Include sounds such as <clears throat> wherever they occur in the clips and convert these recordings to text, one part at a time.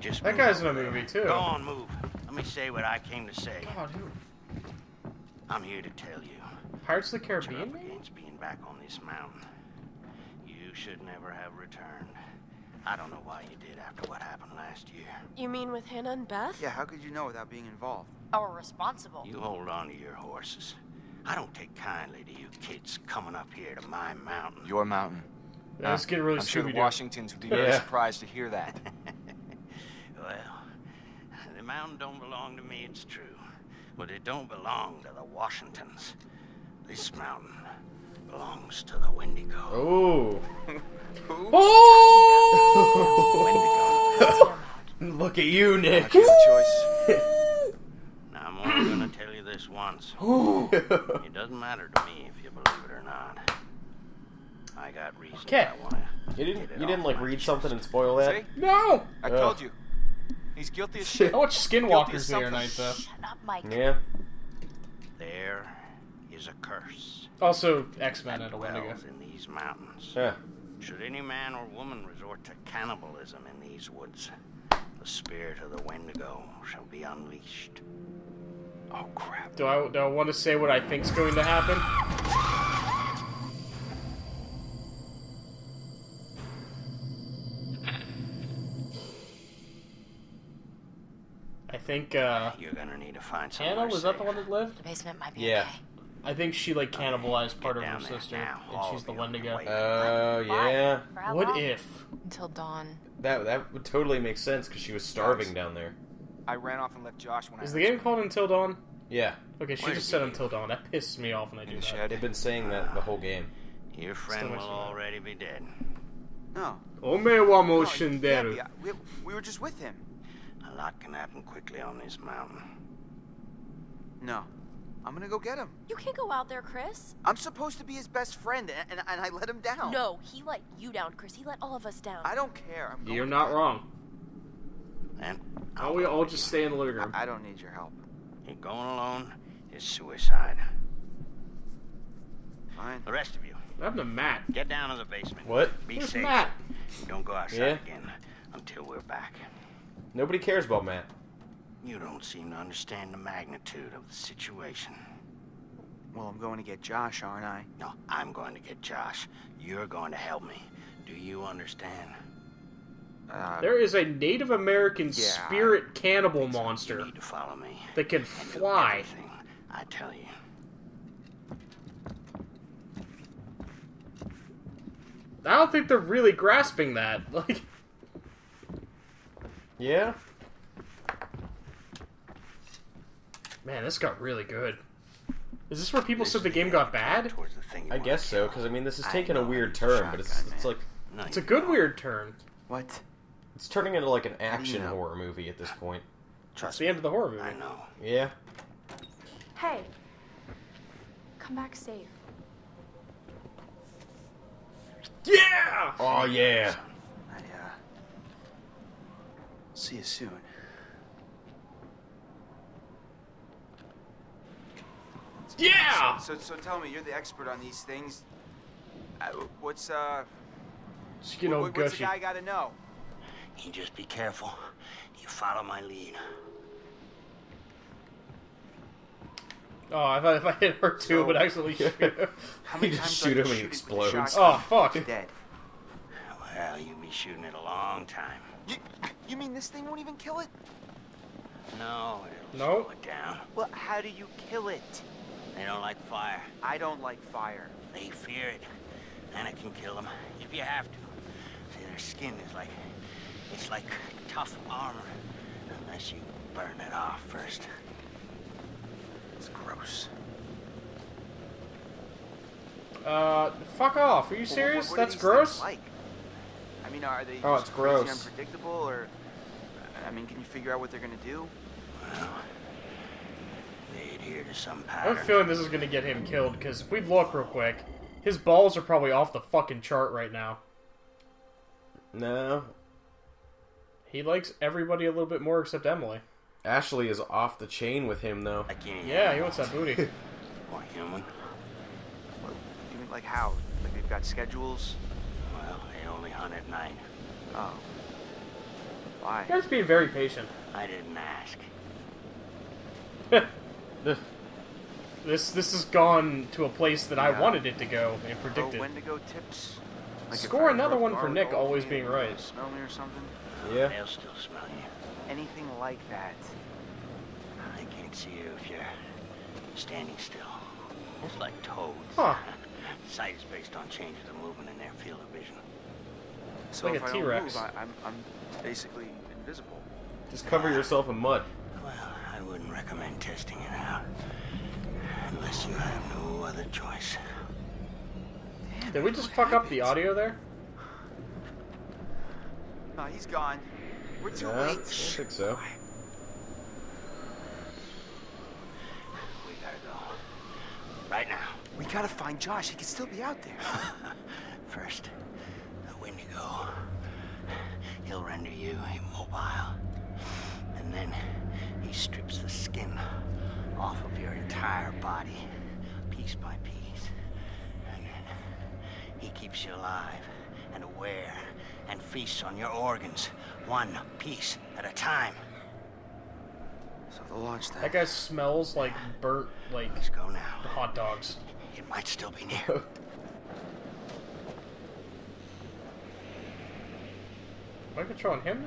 Just That guy's in a over there. movie, too. Go on, move. Let me say what I came to say. God, who? I'm here to tell you. Pirates of the Caribbean? up against being back on this mountain. You should never have returned. I don't know why you did after what happened last year. You mean with Hannah and Beth? Yeah, how could you know without being involved? Or responsible. You hold on to your horses. I don't take kindly to you kids coming up here to my mountain. Your mountain. Yeah, Let's get really I'm sure the Washingtons would be very <laughs> Yeah. surprised to hear that. <laughs> well, the mountain don't belong to me, it's true. But it don't belong to the Washingtons. This mountain belongs to the Wendigo. Oh. <laughs> Wendigo. Look at you, Nick. Good choice. <laughs> Now, I'm only gonna tell you this once. <laughs> It doesn't matter to me if you believe it or not. I got reasons Okay. I wanna. You didn't you didn't like read chest. something and spoil that? See? no! I Ugh. told you. He's guilty as shit. I watched Guilty Skinwalkers as the other something. night, though. Shut up, Mike. Yeah. There is a curse Also, X-Men that at a Wendigo. dwells in these mountains. Yeah. Should any man or woman resort to cannibalism in these woods, the spirit of the Wendigo shall be unleashed. Oh crap. Do I, do I want to say what I think's going to happen? Think, uh... You're gonna need to find Hannah, somewhere was that the one that lived? The basement might be Yeah. okay. I think she, like, cannibalized part of her sister, now, and all she's the you on your Wendigo. Oh Why? yeah. For What if? Until dawn. That that would totally make sense because she was starving down there. I ran off and left Josh when I Is the game called Until Dawn? Yeah. Okay, she Where just said you- Until Dawn. That pisses me off when I in do the that. They've been saying that the whole game. Your friend Still will you- already be dead. No. Ome wa No, motion he can't deru. We, we were just with him. A lot can happen quickly on this mountain. No. I'm gonna go get him. You can't go out there, Chris. I'm supposed to be his best friend, and, and, and I let him down. No, he let you down, Chris. He let all of us down. I don't care. I'm going You're not get wrong. And Why don't we all just stay in the living room? I, I don't need your help. You're going alone is suicide. Fine. The rest of you, What happened to Matt? get down to the basement. What? Be Where's safe. Matt? Don't go outside Yeah. again until we're back. Nobody cares about Matt. You don't seem to understand the magnitude of the situation. Well, I'm going to get Josh, aren't I? No, I'm going to get Josh. You're going to help me. Do you understand? Uh, There is a Native American Yeah. spirit cannibal You monster need to follow me. that can fly. I tell you. I don't think they're really grasping that. <laughs> Like, Yeah. man, this got really good. Is this where people This said the game got bad? The thing I guess so because I mean this is taking a weird turn, but it's, it's like No, It's a good don't. weird turn. what? it's turning into like an action No. horror movie at this point. It's Trust the me. end of the horror movie. I know. Yeah. Hey, come back safe. Yeah! Oh yeah. I. See you soon. Yeah! So, so tell me, you're the expert on these things. Uh, what's, uh. Just, you know, what, what's the guy gotta know? You just be careful. You follow my lead. Oh, I thought if I hit her too, it would So- accidentally shoot <laughs> <laughs> her. How You just shoot do him and shoot he it with a explodes. Oh, fuck. before it's Dead. Well, you be shooting it a long time. You, you mean this thing won't even kill it? No, it'll No. slow it down. Well, how do you kill it? They don't like fire. I don't like fire. They fear it. And it can kill them if you have to. See, their skin is like, it's like tough armor. Unless you burn it off first. It's gross. Uh, fuck off. Are you Well, what- serious? what That's gross? Like? I mean, are they Oh, it's gross. unpredictable, or I mean, can you figure out what they're gonna do? Well, they adhere to some I have a feeling this is gonna get him killed, because if we look real quick, his balls are probably off the fucking chart right now. No. He likes everybody a little bit more except Emily. Ashley is off the chain with him though. Like any Yeah, he wants that booty. <laughs> Or human. What, you mean like how? Like they've got schedules? Well, they only hunt at night. Oh, Why? Guys being very patient. I didn't ask. <laughs> This this has gone to a place that I wanted it to go and predicted. Tips. Like Score another one for Nick always being right. Smell me or something? Yeah. They'll still smell you. Anything like that. I can't see you if you're standing still. It's like toads. Huh. <laughs> Sight is based on changes of movement in their field of vision. So Like if a I don't T-Rex. move, I, I'm, I'm basically invisible. Just cover yourself in mud. Well, I wouldn't recommend testing it out. Unless you have no other choice. Did we just fuck up the audio there? No, he's gone. We're too Yeah, I late. think so. We gotta go. Right now. We gotta find Josh. He could still be out there. <laughs> First, the Wendigo. He'll render you immobile. And then he strips the skin off of your entire body, piece by piece. And then he keeps you alive and aware and feasts on your organs, one piece at a time. So they'll launch that. That guy smells like burnt like Let's go now. hot dogs. It might still be near. <laughs> Am I controlling him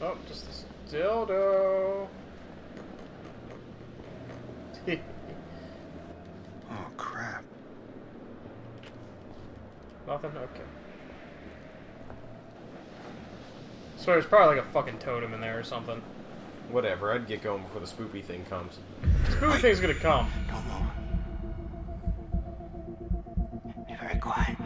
now? Oh, just this dildo. <laughs> Oh crap. Nothing? Okay. So there's probably like a fucking totem in there or something. Whatever, I'd get going before the spoopy thing comes. Spooky thing's gonna come. Don't move. Be very quiet.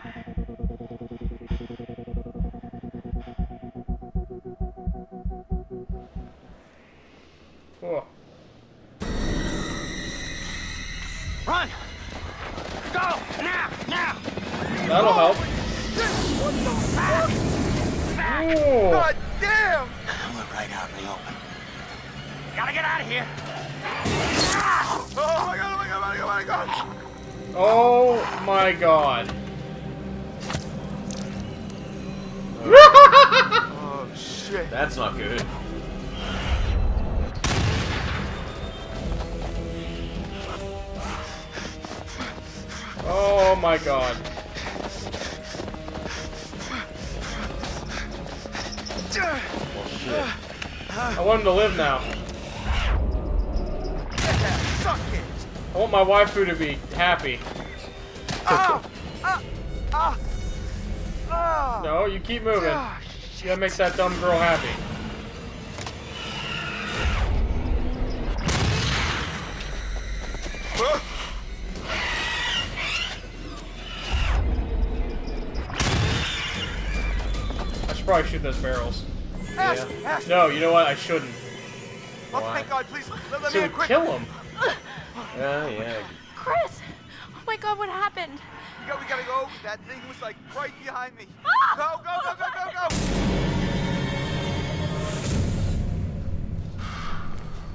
Oh my god. Well, shit. I want him to live now. I want my waifu to be happy. Ah! Ah! Ah! No, you keep moving. You gotta make that dumb girl happy. Should probably shoot those barrels. Ash! Yeah. Ash! No, you know what? I shouldn't. Oh, Why? thank God, please! Let, let So me in quick! kill him. Yeah, <laughs> yeah. Chris! Oh my god, what happened? We gotta, we gotta go. That thing was like right behind me. Ah! Go, go, go, go, go,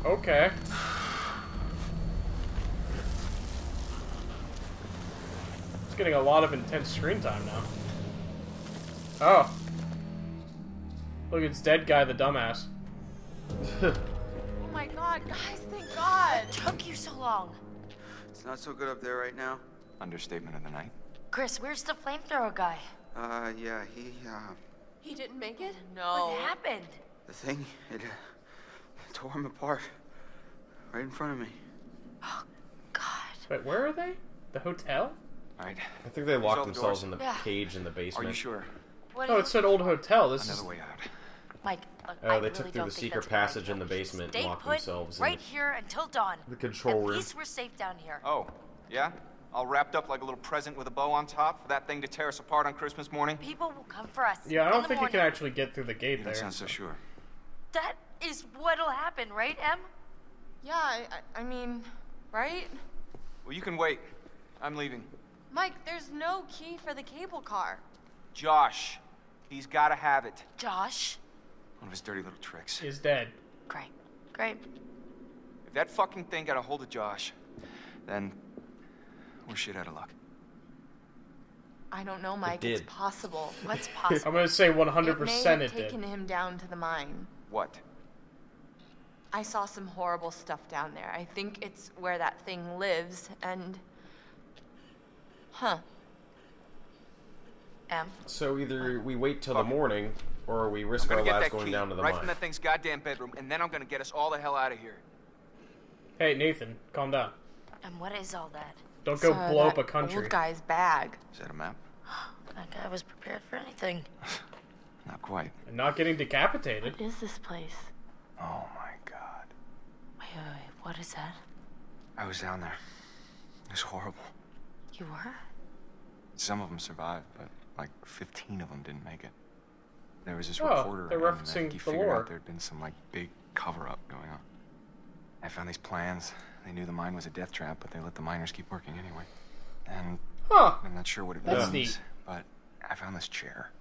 go! Okay. It's getting a lot of intense screen time now. Oh. Look, it's dead guy, the dumbass. Oh my god, guys, thank god! Took you so long. It's not so good up there right now. Understatement of the night. Chris, where's the flamethrower guy? Uh, yeah, he, uh, He didn't make it? No. What happened? the thing, it uh, tore him apart. Right in front of me. Oh, God. Wait, where are they? The hotel? Alright. I think they locked themselves doors. in the Yeah. cage in the basement. Are you sure? What Oh, do it said old hotel. This Another is. way out. Mike, look, Oh, I they really took through the secret that's a good passage in the basement Stay and locked put themselves in right the- here until dawn. the control At room. least we're safe down here. Oh, yeah? All wrapped up like a little present with a bow on top for that thing to tear us apart on Christmas morning? People will come for us. Yeah, I don't the think you can actually get through the gate You there. don't sound so sure. That is what'll happen, right, Em? Yeah, I, I I mean, right? Well, you can wait. I'm leaving. Mike, there's no key for the cable car. Josh, he's gotta have it. Josh? One of his dirty little tricks. Is dead. Great. Great. If that fucking thing got a hold of Josh, then we're shit out of luck. I don't know, Mike. It's did. possible. <laughs> What's possible? I'm gonna say 100% It may have it did. taken him down to the mine. What? I saw some horrible stuff down there. I think it's where that thing lives, and. Huh. Em, So either we wait till the morning, or are we risk our lives going down to the right mine. from that thing's goddamn bedroom, and then I'm gonna get us all the hell out of here. Hey, Nathan, calm down. and what is all that? Don't go It's, uh, blow up that a country. Old guy's bag. Is that a map? <gasps> That guy was prepared for anything. <sighs> Not quite. And not getting decapitated. What is this place? Oh my god. Wait, wait, wait. What is that? I was down there. It was horrible. You were? Some of them survived, but like 15 of them didn't make it. There was this Oh, reporter, they're and, referencing he the figured lore. out there'd been some like big cover-up going on. I found these plans. They knew the mine was a death trap, but they let the miners keep working anyway. And Huh. I'm not sure what it That's means, neat. but I found this chair.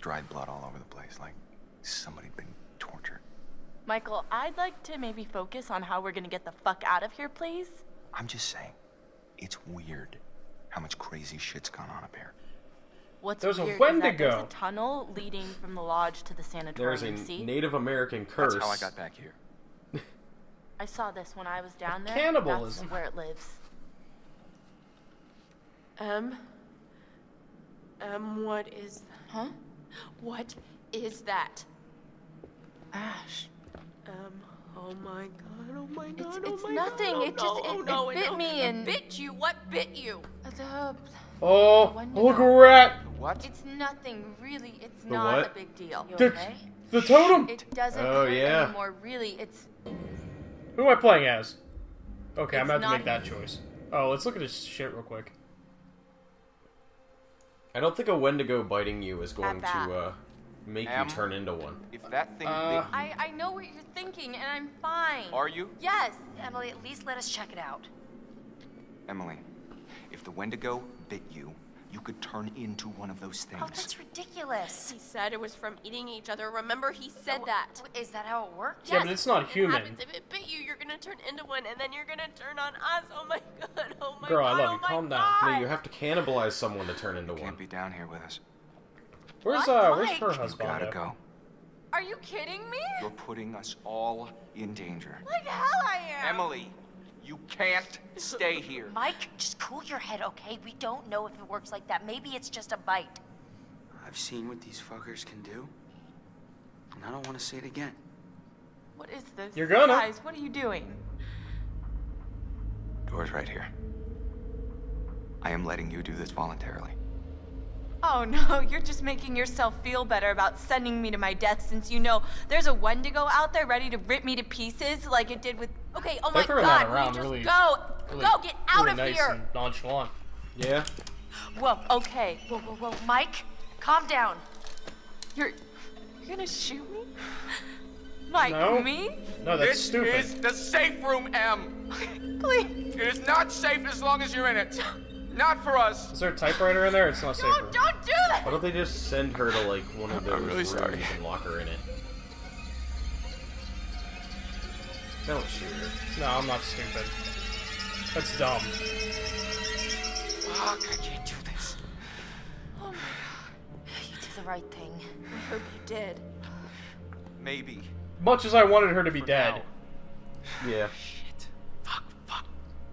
Dried blood all over the place, like somebody'd been tortured. Michael, I'd like to maybe focus on how we're gonna get the fuck out of here, please. I'm just saying, it's weird how much crazy shit's gone on up here. What's There's a weird is that Wendigo. there's a tunnel leading from the lodge to the There's sanatorium. a See? Native American curse. That's how I got back here. I saw this when I was down there. Cannibalism. That's where it lives. Um. Um, what is. Huh? What is that? Ash. Um, oh my god, oh my god, it's oh my nothing, god. it just- oh, it- no, it no, bit no. me and- Bit you? What bit you? The, Oh, Wendigo. look a rat. What? It's nothing, really. It's The not what? a big deal. You The, okay? the totem. It doesn't Oh, hurt yeah. anymore, really. It's. Who am I playing as? Okay, I'm It's gonna have to not make that choice. Oh, let's look at his shit real quick. I don't think a Wendigo biting you is going to uh, make Em? you turn into one. If that thing Uh, I, I know what you're thinking, and I'm fine. are you? Yes. Emily, at least let us check it out. Emily, if the Wendigo bit you, you could turn into one of those things. Oh, that's ridiculous. He said it was from eating each other. Remember, he said Oh, that. Is that how it worked? Yeah, but it's not It human. happens if it bit you, you're gonna turn into one, and then you're gonna turn on us. Oh my <laughs> god! Oh my Girl, I love oh you. my Calm down. No, you have to cannibalize someone to turn into You can't one. be down here with us. Where's What? uh, where's Mike? her You husband? gotta go. Are you kidding me? You're putting us all in danger. Like hell I am. Emily, you can't stay here. Mike, just cool your head, okay? We don't know if it works like that. Maybe it's just a bite. I've seen what these fuckers can do, and I don't want to see it again. What is this? You're gonna. Guys, what are you doing? Door's right here. I am letting you do this voluntarily. Oh no, <laughs> you're just making yourself feel better about sending me to my death since you know there's a Wendigo out there ready to rip me to pieces like it did with. Okay. Oh They're my throwing god! that will you around just really- go, Really- go, get out really of nice here. and nonchalant. Yeah? Whoa, okay. Whoa, whoa, whoa. Mike, calm down. You're. You're gonna shoot me? <laughs> Like No. me? No, that's this stupid. is the safe room, M. <laughs> Please. It is not safe as long as you're in it. Not for us. Is there a typewriter in there? It's not safe. Don't, don't do that! Why don't they just send her to like one of <laughs> those I'm really rooms sorry. and lock her in it? Don't shoot her. No, I'm not stupid. That's dumb. Fuck, I can't do this. Oh my god. You did the right thing. I hope you did. Maybe. Much as I wanted her to be For dead. now. Yeah. Shit. Fuck, fuck.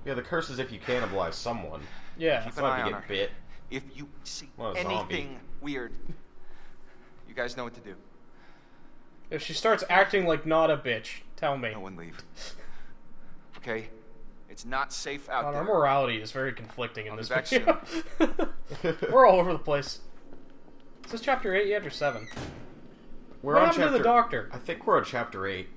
Yeah, the curse is if you cannibalize someone. Yeah. It's an eye if you on her. bit. If you see Well, a zombie. anything weird, you guys know what to do. If she starts acting like not a bitch, tell me. No one leave. Okay? It's not safe out God, our morality is very conflicting in I'll this be back video. <laughs> We're all over the place. Is this chapter 8 yet or 7? We're What on happened to the doctor? I think we're on chapter eight.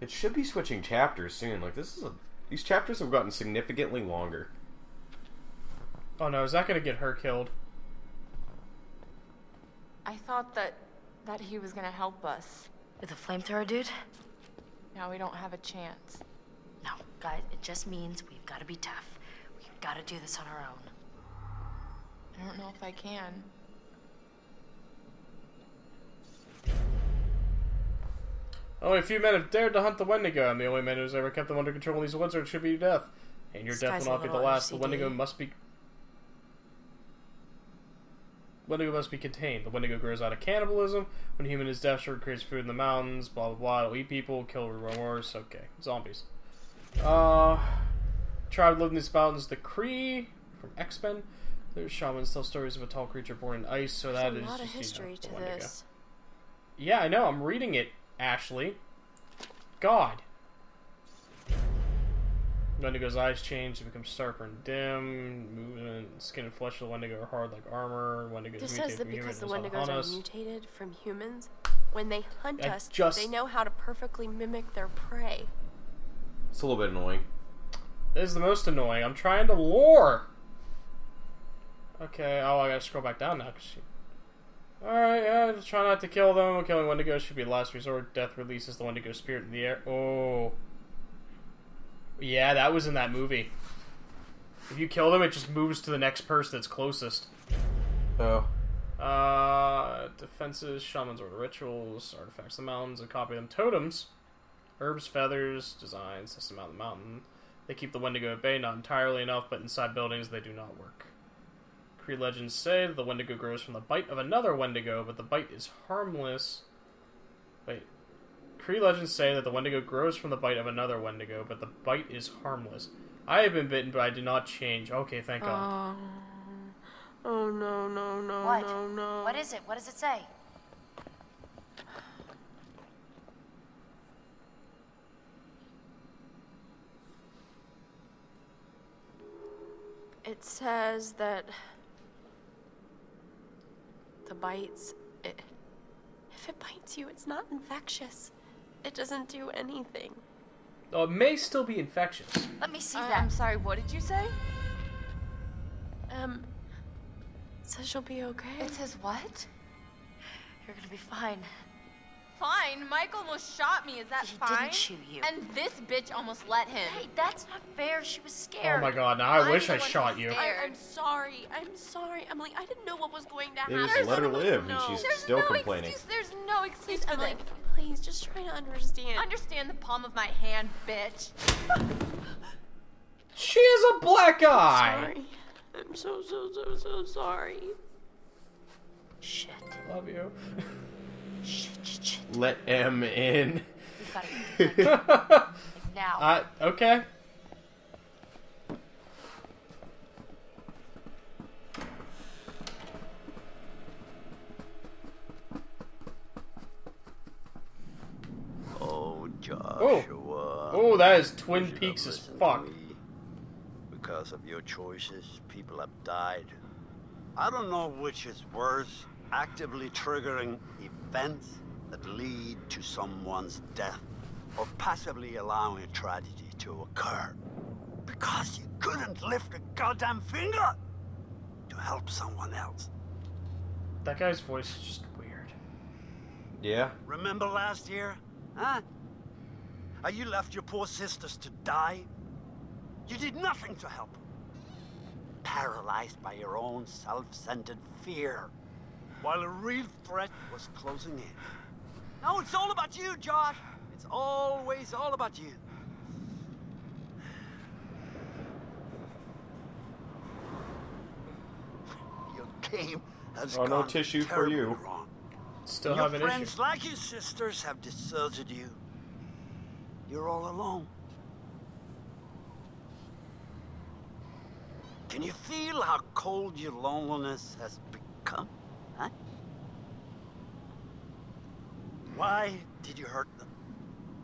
It should be switching chapters soon. Like this is a. These chapters have gotten significantly longer. Oh no, is that gonna get her killed? I thought that that he was gonna help us. With a flamethrower, dude? Now we don't have a chance. No, guys, it just means we've got to be tough. We've got to do this on our own. I don't know if I can. Only a few men have dared to hunt the Wendigo, and the only man who's ever kept them under control in these woods are attributed to death. And your This death will not be the last. The Wendigo must be. Wendigo must be contained. The Wendigo grows out of cannibalism. When human is desperate, creates food in the mountains. Blah blah blah. It'll eat people, kill remorse. Okay, zombies. Uh, tribe lived in these mountains. The Cree from X Men. There's shamans tell stories of a tall creature born in ice. So that There's is a lot of just, you know, history the to Wendigo. this. Yeah, I know. I'm reading it, Ashley. God. Wendigo's eyes change to become sharper and dim. Movement, skin and flesh of the Wendigo are hard like armor. Wendigos This says that because the Wendigos are Alhanas. mutated from humans, when they hunt I us, just- they know how to perfectly mimic their prey. It's a little bit annoying. This is the most annoying. I'm trying to lure. Okay. Oh, I gotta scroll back down now. 'cause she... All right. Yeah. Just try not to kill them. Killing Wendigos should be last resort. Death releases the Wendigo spirit in the air. Oh. Yeah, that was in that movie. If you kill them, it just moves to the next person that's closest. Oh. Uh, defenses, shamans order rituals, artifacts of the mountains, and copy them. Totems, herbs, feathers, designs, system out of the mountain. They keep the Wendigo at bay, not entirely enough, but inside buildings they do not work. Cree legends say that the Wendigo grows from the bite of another Wendigo, but the bite is harmless. Wait. Cree legends say that the Wendigo grows from the bite of another Wendigo, but the bite is harmless. I have been bitten, but I did not change. Okay, thank God. Oh no no no What? no no! What is it? What does it say? It says that the bites. It, if it bites you, it's not infectious. It doesn't do anything. Oh, it may still be infectious. Let me see Uh, that. I'm sorry, what did you say? Um. It says you'll be okay. It says what? You're gonna be fine. Fine, Mike almost shot me, is that He fine? didn't shoot you. And this bitch almost let him. Hey, that's not fair. She was scared. Oh my god, now I I'm wish I one shot you. scared. I, I'm sorry. I'm sorry, Emily. I didn't know what was going to They happen. just let her None of live, and know. she's There's still no complaining. excuse. There's no excuse Please, for Emily, this. please, just try to understand. Understand the palm of my hand, bitch. <laughs> She has a black eye. Sorry. I'm so so so so sorry. Shit. Love you. Shit, shit, shit. Let M in. We've got to like, now. <laughs> uh, okay. Oh, Joshua. Oh, that is Twin Peaks as listened fuck. Because of your choices, people have died. I don't know which is worse, actively triggering events that lead to someone's death, or passively allowing a tragedy to occur. Because you couldn't lift a goddamn finger to help someone else. That guy's voice is just weird. Yeah. Remember last year? Huh? How you left your poor sisters to die? You did nothing to help. Paralyzed by your own self-centered fear. While a real threat was closing in. Now it's all about you, Josh. It's always all about you. Your game has Oh, no gone tissue for terribly you. Wrong. Still your have an friends, issue. like your sisters, have deserted you. You're all alone. Can you feel how cold your loneliness has become? Huh? Why did you hurt them?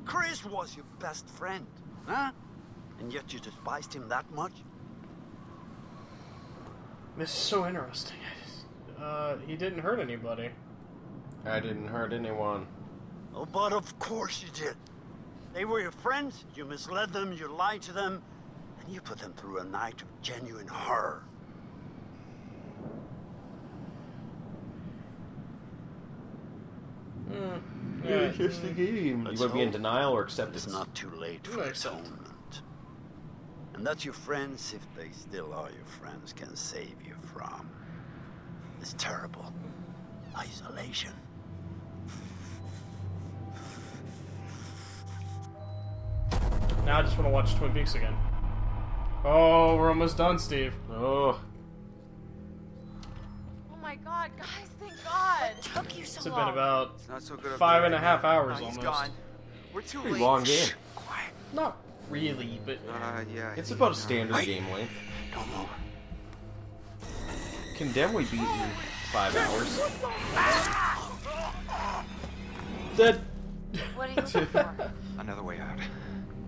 Chris was your best friend, huh? And yet you despised him that much? This is so interesting. <laughs> Uh, he didn't hurt anybody. I didn't hurt anyone. Oh, but of course you did. They were your friends, you misled them, you lied to them, and you put them through a night of genuine horror. Mm. Yeah, Yeah. here's the game. Let's you want to be in denial or accept It's it? not too late for accept. atonement. And that your friends, if they still are your friends, can save you from this terrible isolation. Now I just want to watch Twin Peaks again. Oh, we're almost done, Steve. Oh, Oh my god, guys, thank God. Took you so It's been about It's not so good. up five there and a right half now. hours he's almost. gone. We're too pretty late. long game. Quiet. not really, but Uh, yeah. It's about a standard Wait. game length. Don't move. Can definitely beat in five hours. that What are you <laughs> looking for? Another way out.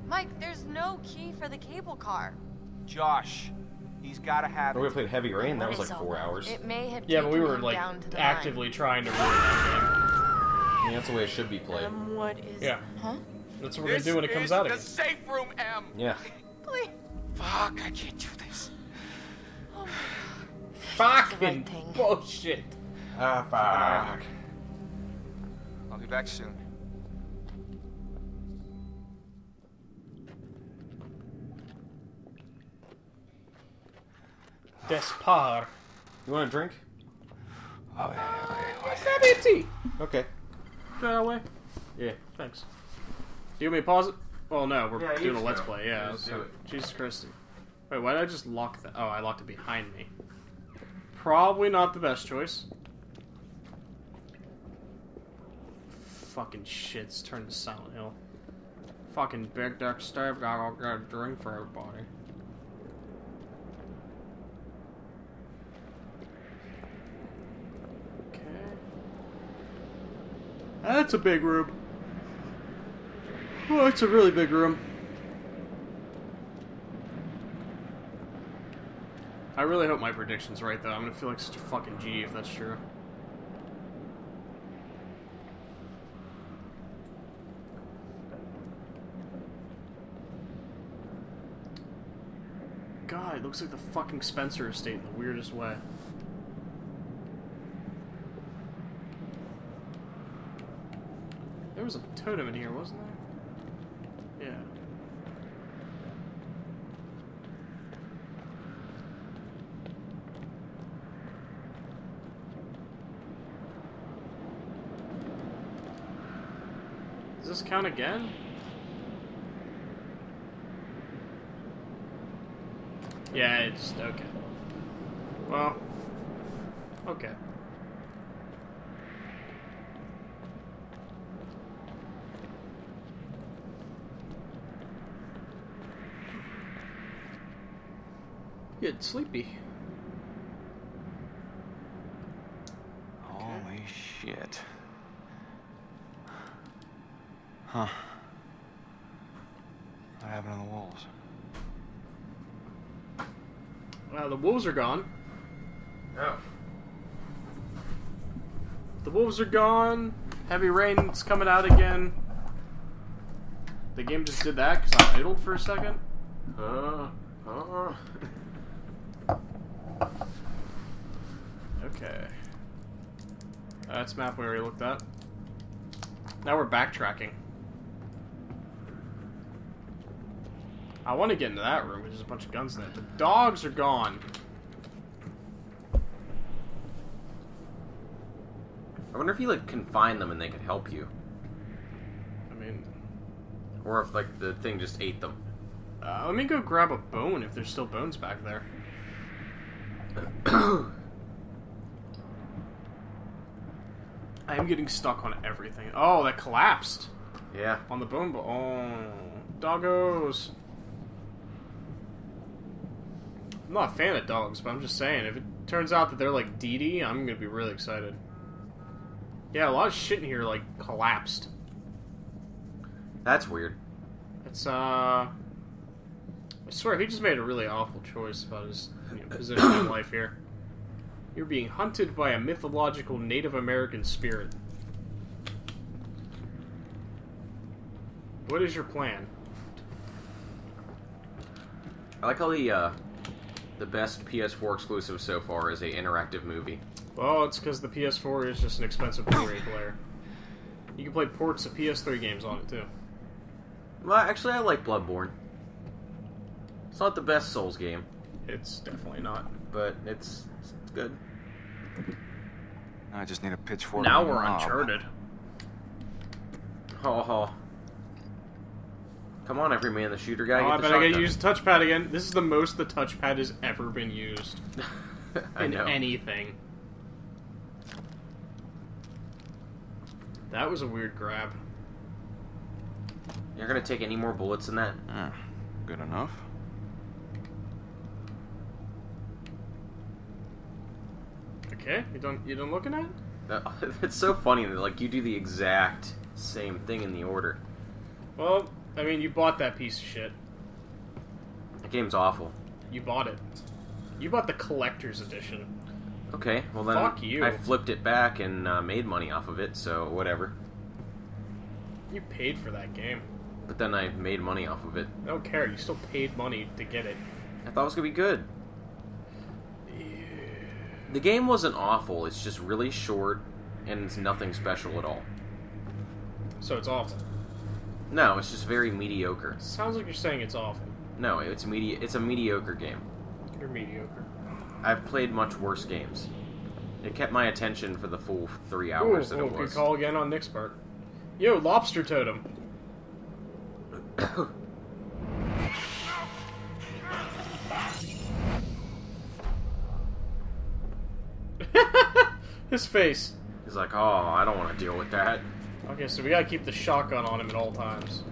Mike, there's no key for the cable car. Josh, he's got to have Or we it. played Heavy Rain. That was like four hours. It may have yeah, but we were like down to the actively line. trying to ruin that I mean, that's the way it should be played. Um, what is. Yeah, Huh? that's what we're gonna do when it comes is out the again. safe room, M. Yeah. Please. Fuck, I can't do this. Oh my Fucking right thing. bullshit. Ah, fuck. I'll be back soon. Despar. You want a drink? Oh, yeah, Grab me a tea. Okay. Go that way. Yeah. Thanks. Do you want me to pause it? Well, no, we're Yeah, doing a let's go. play. Yeah. You just so- do it. Jesus Christ. Wait, why did I just lock that? Oh, I locked it behind me. Probably not the best choice. Fucking shit's turned to Silent Hill. Fucking big duck Steve got got a drink for everybody. That's a big room. Oh, it's a really big room. I really hope my prediction's right, though. I'm gonna feel like such a fucking G if that's true. God, it looks like the fucking Spencer estate in the weirdest way. There was a totem in here, wasn't there? Yeah. Does this count again? Yeah, it's okay. Well, okay. Get sleepy. Holy shit. Huh. What happened to the wolves? Uh, the wolves are gone. Oh. The wolves are gone. Heavy rain's coming out again. The game just did that because I idled for a second. Uh, uh. <laughs> Okay. That's map we already looked at. Now we're backtracking. I want to get into that room, but there's a bunch of guns in there. The dogs are gone. I wonder if you like confine them and they could help you, I mean, or if like the thing just ate them. uh, let me go grab a bone if there's still bones back there. <clears throat> I am getting stuck on everything. Oh, that collapsed yeah. on the bone. Bo- oh, doggos. I'm not a fan of dogs, but I'm just saying, if it turns out that they're like Dee, I'm gonna be really excited. Yeah, a lot of shit in here like collapsed. That's weird. It's uh, I swear he just made a really awful choice about his you know, position in <coughs> life here. You're being hunted by a mythological Native American spirit. What is your plan? I like how the uh, the best PS4 exclusive so far is a interactive movie. Well, it's because the PS4 is just an expensive Blu-ray player. You can play ports of PS3 games on it too. Well, actually, I like Bloodborne. It's not the best Souls game, It's definitely not. but it's, it's good. I just need a pitchfork. now we're knob. Uncharted. Ha ha. Come on, every man, the shooter guy. Oh, I bet I gotta use the touchpad again. This is the most the touchpad has ever been used <laughs> in know. anything. That was a weird grab. You're gonna take any more bullets than that? Ah, good enough. Okay, you don't you don't looking at? it? That, <laughs> it's so funny that like you do the exact same thing in the order. Well, I mean, you bought that piece of shit. The game's awful. You bought it. You bought the collector's edition. Okay, well then Fuck you. I flipped it back and uh, made money off of it, so whatever. You paid for that game. But then I made money off of it. I don't care. You still paid money to get it. I thought it was gonna be good. The game wasn't awful. It's just really short and it's nothing special at all. So it's awful. No, it's just very mediocre. Sounds like you're saying it's awful. No, it's medi- It's a mediocre game. You're mediocre. I've played much worse games. It kept my attention for the full three Ooh, hours that ooh, it good call again on Nick's part. Yo, lobster totem. His face. He's like, oh, I don't want to deal with that. Okay, so we gotta keep the shotgun on him at all times.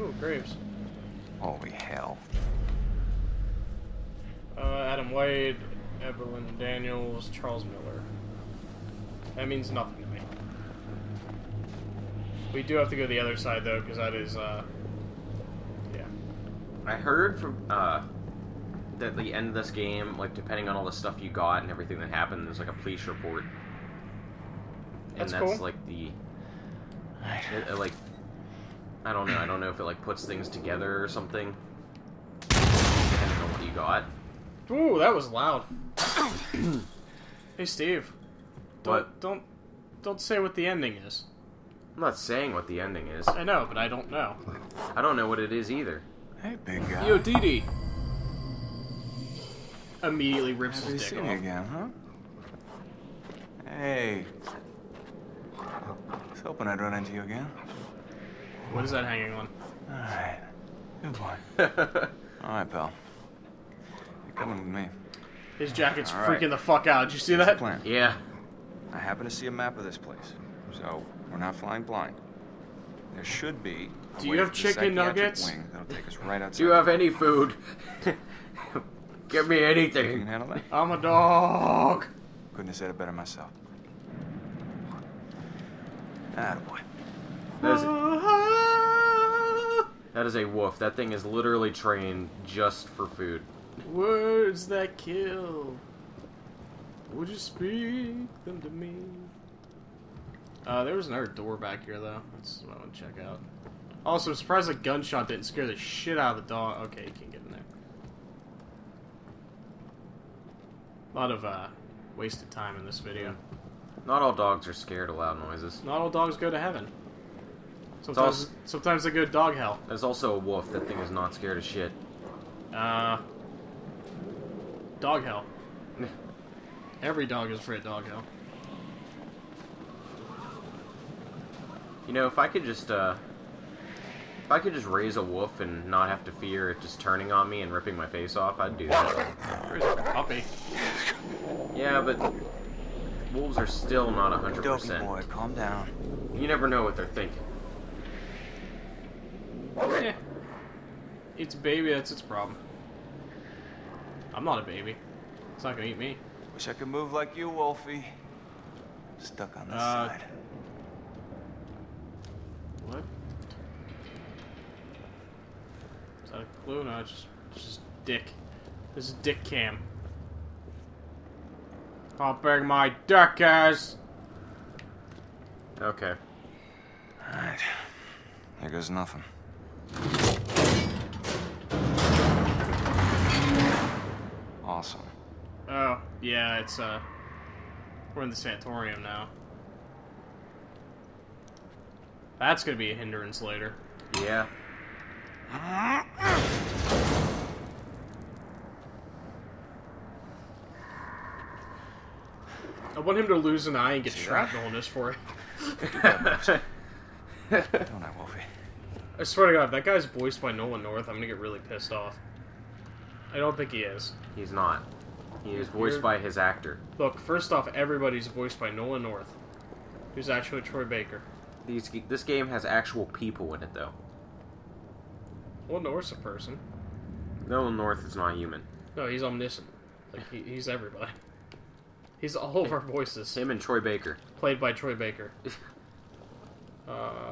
Ooh, Graves. Holy hell. Uh, Adam Wade, Evelyn Daniels, Charles Miller. That means nothing to me. We do have to go to the other side though, because that is, uh, yeah. I heard from uh, that the end of this game, like depending on all the stuff you got and everything that happened, there's like a police report, and That's that's cool. like the it, it, like I don't know. I don't know if it like puts things together or something. Depending on what you got. Ooh, that was loud. <coughs> hey, Steve. Don't, What? Don't, don't say what the ending is. I'm not saying what the ending is. I know, but I don't know. I don't know what it is either. Hey, big guy. Yo, Dee Dee. Immediately rips Happy his see dick off. again, huh? Hey. I was hoping I'd run into you again. What is that hanging on? Alright. Good boy. <laughs> Alright, pal. You're coming with me. His jacket's All right. freaking the fuck out. Did you see Here's that? plan. yeah. I happen to see a map of this place, so we're not flying blind. There should be. a Do you have chicken nuggets? Wing that'll take us right outside. Do you have any food? <laughs> Give me You can anything. handle that? I'm a dog. Couldn't have said it better myself. Attaboy. That is, that is a wolf. That thing is literally trained just for food. Words that kill. Would you speak them to me? Uh, there was another door back here, though. That's what I want to check out. Also, I'm surprised the gunshot didn't scare the shit out of the dog. Okay, you can't get in there. A lot of, uh, wasted time in this video. Not all dogs are scared of loud noises. Not all dogs go to heaven. Sometimes, also- sometimes they go to dog hell. There's also a wolf. That thing is not scared of shit. Uh, dog hell. Every dog is afraid of dog hell. You know, if I could just, uh, I could just raise a wolf and not have to fear it just turning on me and ripping my face off, I'd do that. Where's a puppy? Yeah, but wolves are still not hundred Dopey percent. boy, calm down. You never know what they're thinking. Eh. <laughs> It's a baby, that's its problem. I'm not a baby. It's not gonna eat me. Wish I could move like you, Wolfie. Stuck on this Uh, side. What? Is that a? No, it's just, it's just dick. This is dick cam. I'll bring my dick ass. Okay. Alright. Here goes nothing. Awesome. Oh, yeah, it's, uh, we're in the sanatorium now. That's gonna be a hindrance later. Yeah. I want him to lose an eye and get shrapnel in this for it. Don't I, Wolfie? I swear to God, if that guy's voiced by Nolan North, I'm gonna get really pissed off. I don't think he is. He's not. He is voiced You're- by his actor. Look, first off, everybody's voiced by Nolan North, who's actually Troy Baker. These, this game has actual people in it, though. Well, North's a person. Nolan North is not human. No, he's omniscient. Like he, he's everybody. He's all of our voices, Him and Troy Baker. played by Troy Baker. <laughs> Uh,